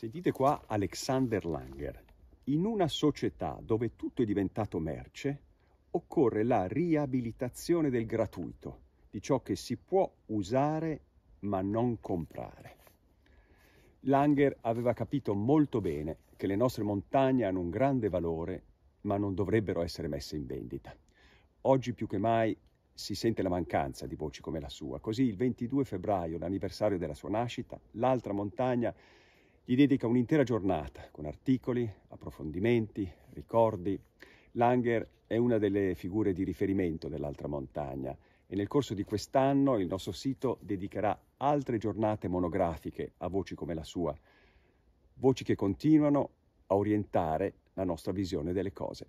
Sentite qua Alexander Langer. In una società dove tutto è diventato merce, occorre la riabilitazione del gratuito, di ciò che si può usare ma non comprare. Langer aveva capito molto bene che le nostre montagne hanno un grande valore, ma non dovrebbero essere messe in vendita. Oggi più che mai si sente la mancanza di voci come la sua. Così il 22 febbraio, l'anniversario della sua nascita, l'altra montagna gli dedica un'intera giornata con articoli, approfondimenti, ricordi. Langer è una delle figure di riferimento dell'altra montagna e nel corso di quest'anno il nostro sito dedicherà altre giornate monografiche a voci come la sua, voci che continuano a orientare la nostra visione delle cose.